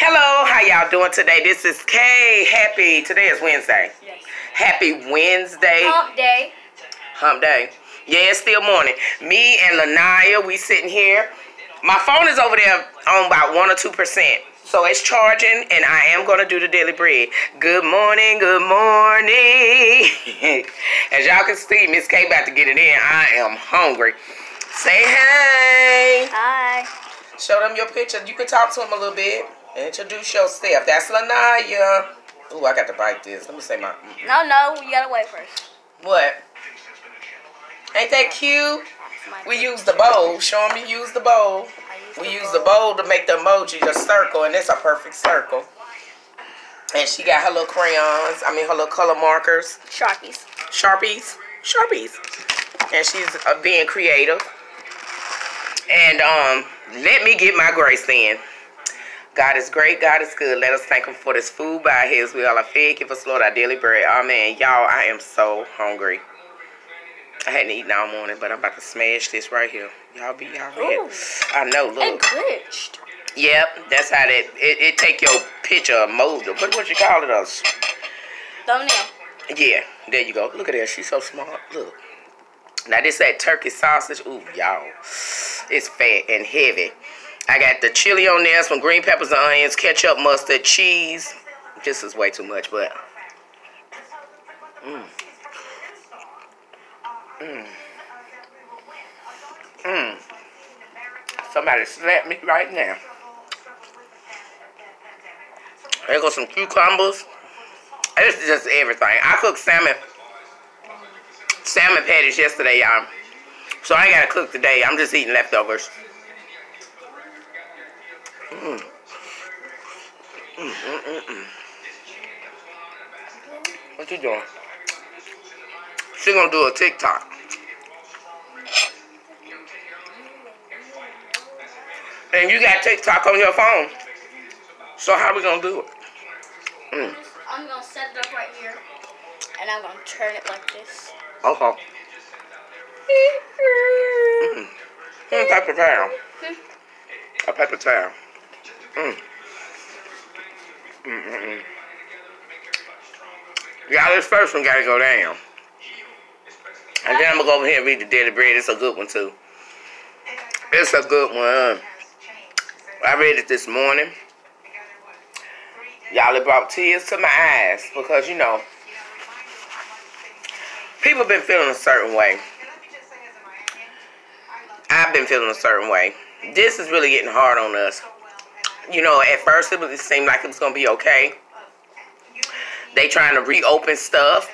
Hello, how y'all doing today? This is Kay. Happy, today is Wednesday. Yes. Happy Wednesday. Hump day. Hump day. Yeah, it's still morning. Me and Lanaya, we sitting here. My phone is over there on about 1 or 2%. So it's charging, and I am going to do the daily bread. Good morning, good morning. As y'all can see, Miss K about to get it in. I am hungry. Say hey. Hi. Show them your picture. You can talk to them a little bit. Introduce yourself. That's Lanaya. Ooh, I got to bite this. Let me say my. mm. No, no, you gotta wait first. What? Ain't that cute? We use the bowl. Show them you use the bowl. Use We the use the bowl to make the emoji a circle, and it's a perfect circle. And she got her little crayons. I mean, her little color markers. Sharpies. Sharpies. Sharpies. And she's uh, being creative. And um, let me get my grace in. God is great. God is good. Let us thank Him for this food by His will. I fed. Give us, Lord, our daily bread. Amen. Y'all, I am so hungry. I hadn't eaten all morning, but I'm about to smash this right here. Y'all be y'all ready. I know. Look. glitched. Yep. That's how that it, it take your picture, mold it. What what you call it? Us. Thumbnail. Yeah, there you go. Look at that. She's so smart. Look. Now this that turkey sausage. Ooh, y'all. It's fat and heavy. I got the chili on there, some green peppers and onions, ketchup, mustard, cheese. This is way too much, but. Mmm. Mmm. Mmm. Somebody slap me right now. There go some cucumbers. This is just everything. I cooked salmon, salmon patties yesterday, y'all. So I ain't gotta cook today. I'm just eating leftovers. Mm. Mm, mm, mm, mm. What you doing? She gonna do a TikTok. And you got TikTok on your phone. So how we gonna do it? Mm. I'm gonna set it up right here. And I'm gonna turn it like this. Okay. Mm. Mm, paper towel. A paper towel. Mm. Yeah, this first one gotta go down. And then I'm gonna go over here and read the Daily Bread. It's a good one too. It's a good one. I read it this morning. Y'all, it brought tears to my eyes because you know, people been feeling a certain way. I've been feeling a certain way. This is really getting hard on us. You know, at first it, was, it seemed like it was gonna be okay. They trying to reopen stuff.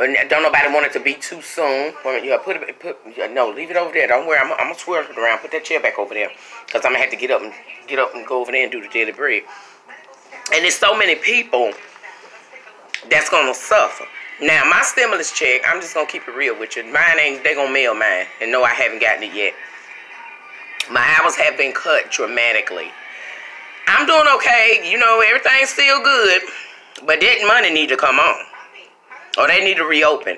And don't nobody want it to be too soon. Yeah, put it. Put no, leave it over there. Don't worry. I'm, I'm gonna swirl it around. Put that chair back over there, cause I'm gonna have to get up and get up and go over there and do the daily bread. And there's so many people that's gonna suffer. Now my stimulus check, I'm just gonna keep it real with you. Mine ain't they gonna mail mine, and no, I haven't gotten it yet. My hours have been cut dramatically. I'm doing okay. You know, everything's still good, but that money need to come on. Or they need to reopen.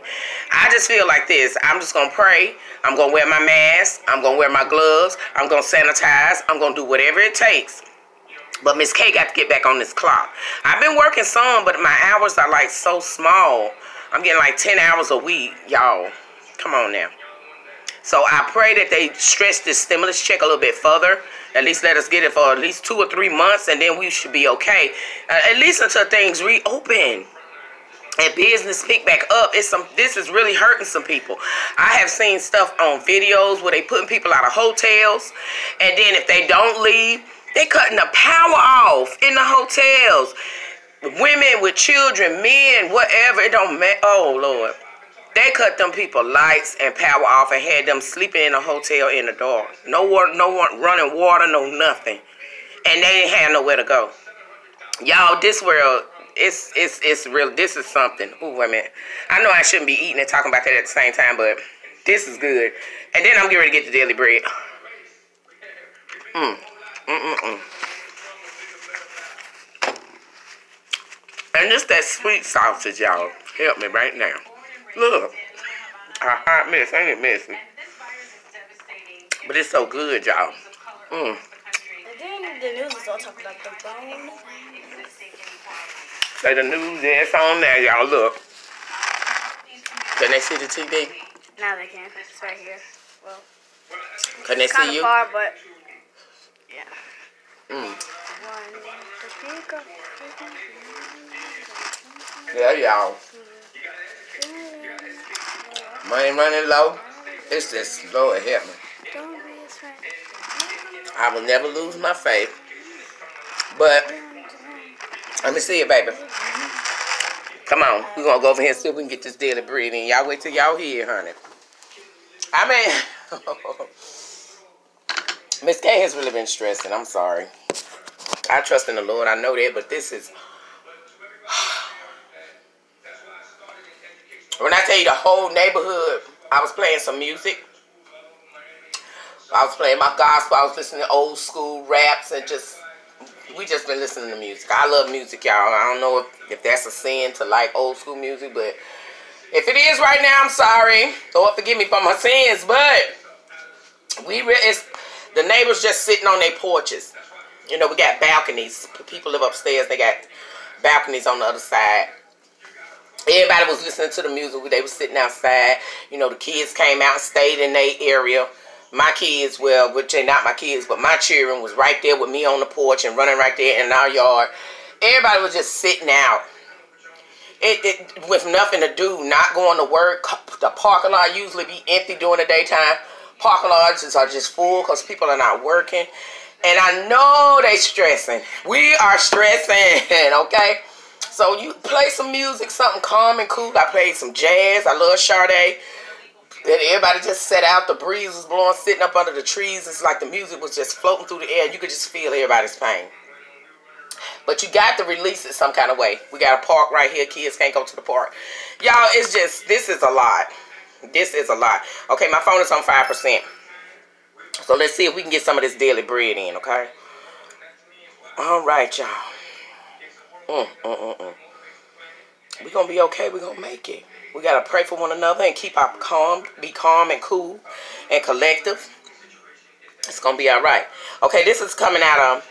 I just feel like this. I'm just gonna pray. I'm gonna wear my mask. I'm gonna wear my gloves. I'm gonna sanitize. I'm gonna do whatever it takes. But Miss K got to get back on this clock. I've been working some, but my hours are like so small. I'm getting like 10 hours a week, y'all. Come on now. So I pray that they stretch this stimulus check a little bit further. At least let us get it for at least two or three months, and then we should be okay. Uh, at least until things reopen and business pick back up. It's some. This is really hurting some people. I have seen stuff on videos where they putting people out of hotels, and then if they don't leave, they cutting the power off in the hotels. Women with children, men, whatever. It don't matter. Oh Lord. They cut them people lights and power off and had them sleeping in a hotel in the dark. No water, no one running water, no nothing. And they didn't have nowhere to go. Y'all, this world, it's it's it's real. This is something. Ooh, wait a minute. I know I shouldn't be eating and talking about that at the same time, but this is good. And then I'm getting ready to get the daily bread. Mm. Mm mm mm. And just that sweet sausage, y'all. Help me right now. Look. A hot mess. Ain't it messy? But it's so good, y'all. Mm. Then the news is all talking about the bone. Say the news that's on there, y'all look. Can they see the TV? Now they can. It's right here. Well, Can they see you? far, but yeah. Mm. One, the big of- Yeah, y'all. Money running low. It's just Lord help me. I will never lose my faith. But let me see it, baby. Come on, we're gonna go over here and see if we can get this daily bread in. Y'all wait till y'all hear, honey. I mean, Miss K has really been stressing. I'm sorry. I trust in the Lord. I know that, but this is. When I tell you the whole neighborhood, I was playing some music. I was playing my gospel. I was listening to old school raps and just we just been listening to music. I love music, y'all. I don't know if, if that's a sin to like old school music, but if it is right now, I'm sorry. Lord, forgive me for my sins. But we re- it's the neighbors just sitting on their porches. You know, we got balconies. People live upstairs. They got balconies on the other side. Everybody was listening to the music. They were sitting outside. You know, the kids came out and stayed in their area. My kids, well, which they not my kids, but my children was right there with me on the porch and running right there in our yard. Everybody was just sitting out. It, it with nothing to do, not going to work. The parking lot usually be empty during the daytime. Parking lots are just full because people are not working. And I know they stressing. We are stressing, okay? So you play some music, something calm and cool. I played some jazz. I love Sade. And everybody just sat out. The breeze was blowing, sitting up under the trees. It's like the music was just floating through the air. You could just feel everybody's pain. But you got to release it some kind of way. We got a park right here. Kids can't go to the park. Y'all, it's just, this is a lot. This is a lot. Okay, my phone is on 5%. So let's see if we can get some of this daily bread in, okay? All right, y'all. We're going to be okay. We're going to make it. We got to pray for one another and keep our calm, be calm and cool and collective. It's going to be all right. Okay, this is coming out of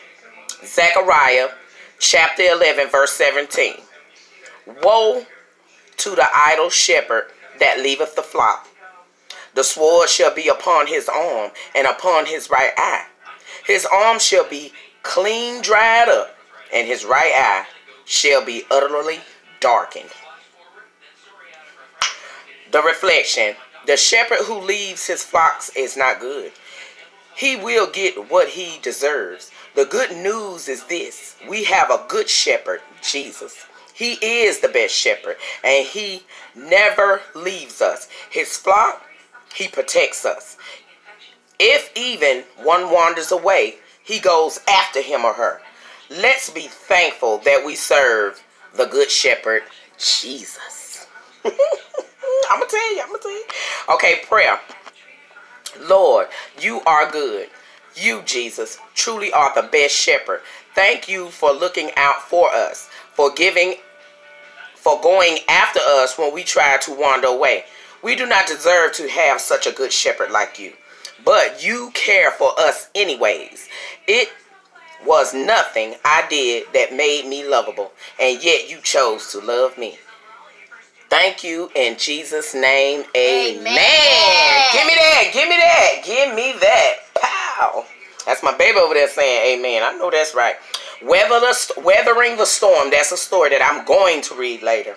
Zechariah chapter 11, verse 17. Woe to the idle shepherd that leaveth the flock. The sword shall be upon his arm and upon his right eye. His arm shall be clean dried up, and his right eye shall be utterly darkened. The reflection The shepherd who leaves his flocks is not good. He will get what he deserves. The good news is this we have a good shepherd, Jesus. He is the best shepherd, and he never leaves us. His flock, he protects us. If even one wanders away, he goes after him or her. Let's be thankful that we serve the good shepherd, Jesus. I'm going to tell you, I'm going to tell you. Okay, prayer. Lord, you are good. You, Jesus, truly are the best shepherd. Thank you for looking out for us, for giving, for going after us when we try to wander away. We do not deserve to have such a good shepherd like you, but you care for us anyways. It was nothing I did that made me lovable, and yet you chose to love me. Thank you in Jesus' name. Amen. Amen. Give me that. Give me that. Give me that. Pow. That's my baby over there saying amen. I know that's right. Weather the weathering the storm. That's a story that I'm going to read later.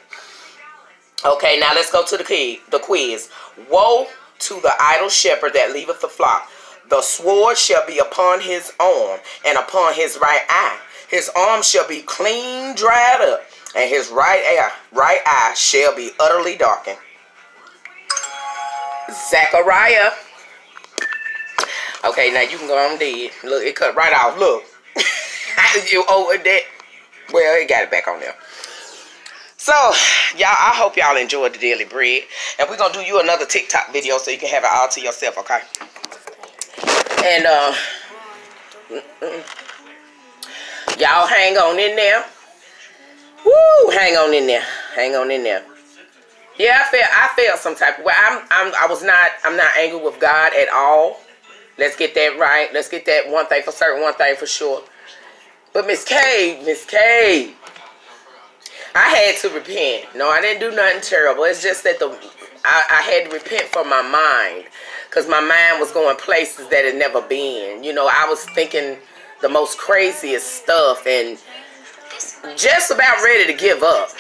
Okay, now let's go to the key, the quiz. Woe to the idle shepherd that leaveth the flock. The sword shall be upon his arm and upon his right eye. His arm shall be clean dried up, and his right eye, right eye shall be utterly darkened. Zechariah. Okay, now you can go on dead. Look, it cut right off. Look. you over that. Well, it got it back on there. So, y'all, I hope y'all enjoyed the daily bread. And we're going to do you another TikTok video so you can have it all to yourself, okay? And, uh, y'all hang on in there. Woo, hang on in there. Hang on in there. Yeah, I felt I felt some type of way. I'm I'm I was not I'm not angry with God at all. Let's get that right. Let's get that one thing for certain, one thing for sure. But Miss K, Miss K, I had to repent. No, I didn't do nothing terrible. It's just that the I, I had to repent for my mind because my mind was going places that had never been. You know, I was thinking the most craziest stuff and just about ready to give up.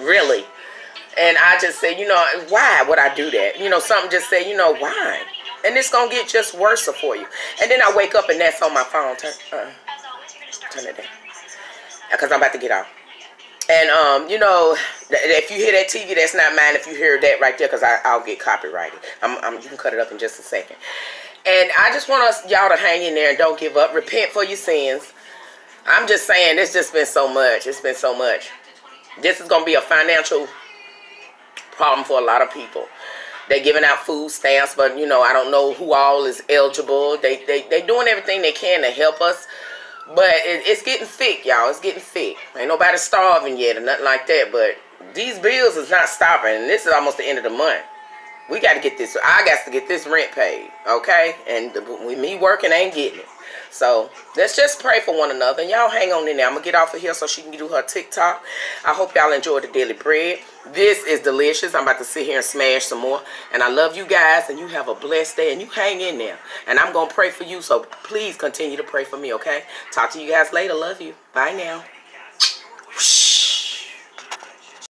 Really. And I just said, you know, why would I do that? You know, something just said, you know, why? And it's going to get just worse for you. And then I wake up and that's on my phone. Turn, uh, turn it down. Because I'm about to get out. And, um, you know, if you hear that TV, that's not mine. If you hear that right there, because I'll get copyrighted. I'm, I'm, you can cut it up in just a second. And I just want us, y'all to hang in there and don't give up. Repent for your sins. I'm just saying, it's just been so much. It's been so much. This is going to be a financial problem for a lot of people. They're giving out food stamps, but, you know, I don't know who all is eligible. They, they, they doing everything they can to help us. But it, it's getting thick, y'all. It's getting thick. Ain't nobody starving yet or nothing like that. But these bills is not stopping. And this is almost the end of the month. We got to get this. I got to get this rent paid, okay? And with me working, I ain't getting it. So let's just pray for one another. And y'all hang on in there. I'm to get off of here so she can do her TikTok. I hope y'all enjoy the daily bread. This is delicious. I'm about to sit here and smash some more. And I love you guys. And you have a blessed day. And you hang in there. And I'm going to pray for you. So please continue to pray for me, okay? Talk to you guys later. Love you. Bye now.